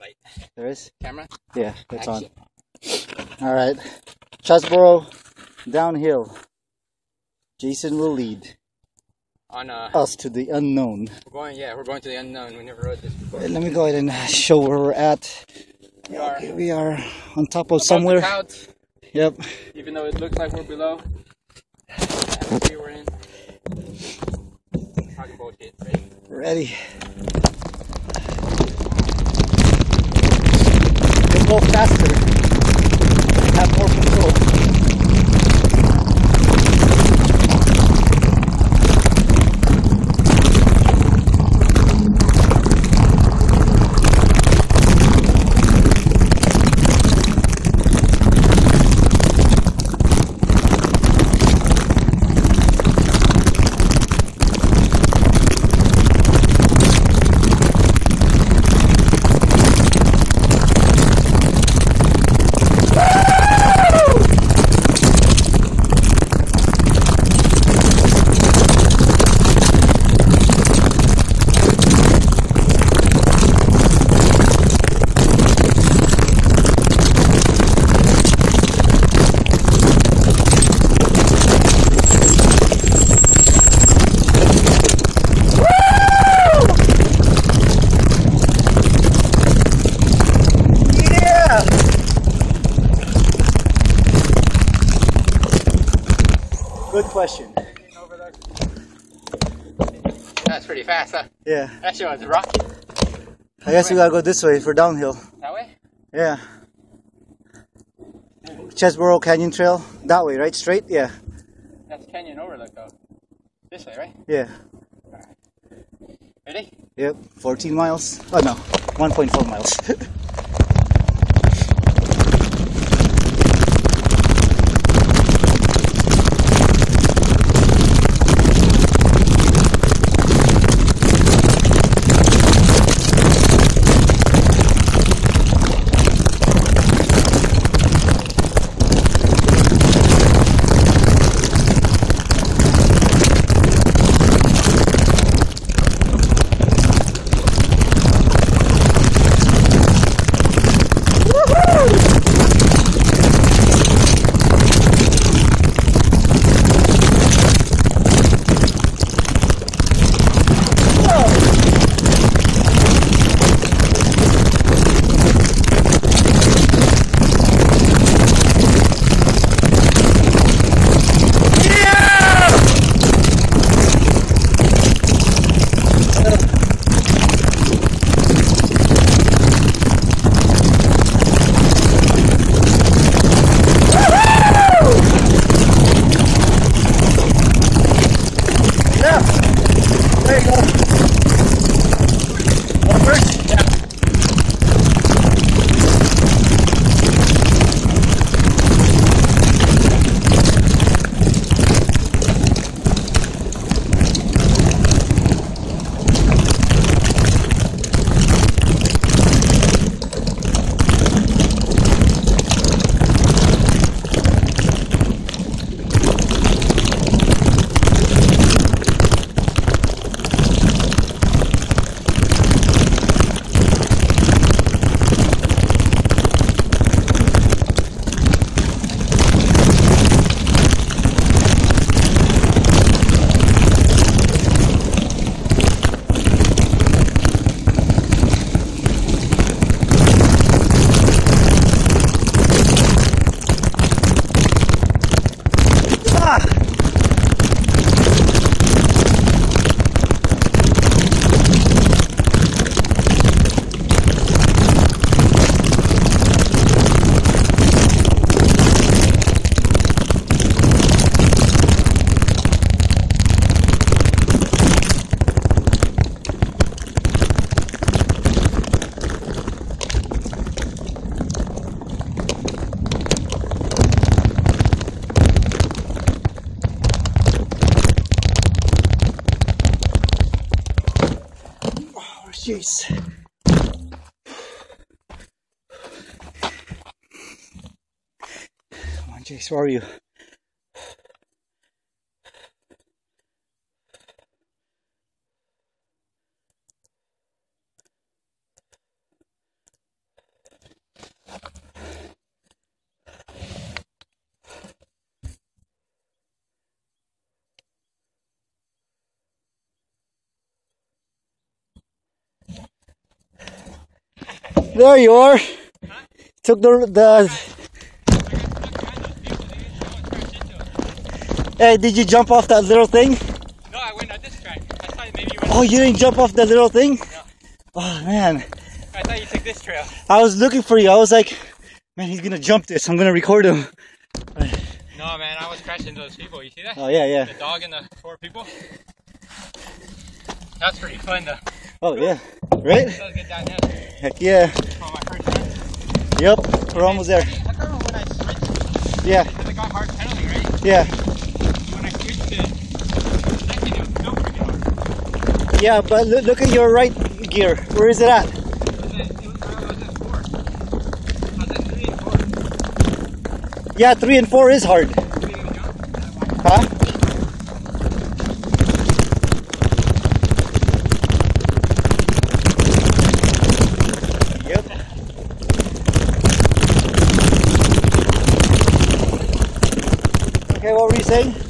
Light. There is? Camera? Yeah, it's Action. on. All right. Cheeseboro downhill. Jason will lead On uh, us to the unknown. we're going. Yeah, we're going to the unknown. We never rode this before. Let me go ahead and show where we're at. We are Okay, we are on top of somewhere. Yep. even though it looks like we're below. We're in. Talking bullshit, right? Ready. Go faster. Have more control. Yeah! Good question. That's pretty fast, huh? Yeah. That shit was rocky. I guess we gotta go this way for downhill. That way? Yeah. Cheeseboro Canyon Trail. That way, right? Straight? Yeah. That's Canyon Overlook, though. This way, right? Yeah. Ready? Yep. 14 miles. Oh no. 1.4 miles. You go. Jeez. Come Jace, where are you? There you are. Took the the. Hey, did you jump off that little thing? No, I went on this track. I thought maybe you went. Oh, you didn't jump off that little thing? No. Oh man, I thought you took this trail. I was looking for you. I was like, man, he's gonna jump this. I'm gonna record him. No, man, I was crashing those people. You see that? Oh yeah, yeah. The dog and the four people. That's pretty fun though. Oh yeah. Right? Let's get down there. Heck yeah. Yep. We're almost there. I can't remember when I switched. Yeah. Because I got hard penalty, right? Yeah. When I switched to second, it was still pretty hard. Yeah, but look, look at your right gear. Where is it at? It was at, it was, uh, I was at four. I was at three and four. Yeah, three and four is hard. You didn't even jump? Huh? You saying?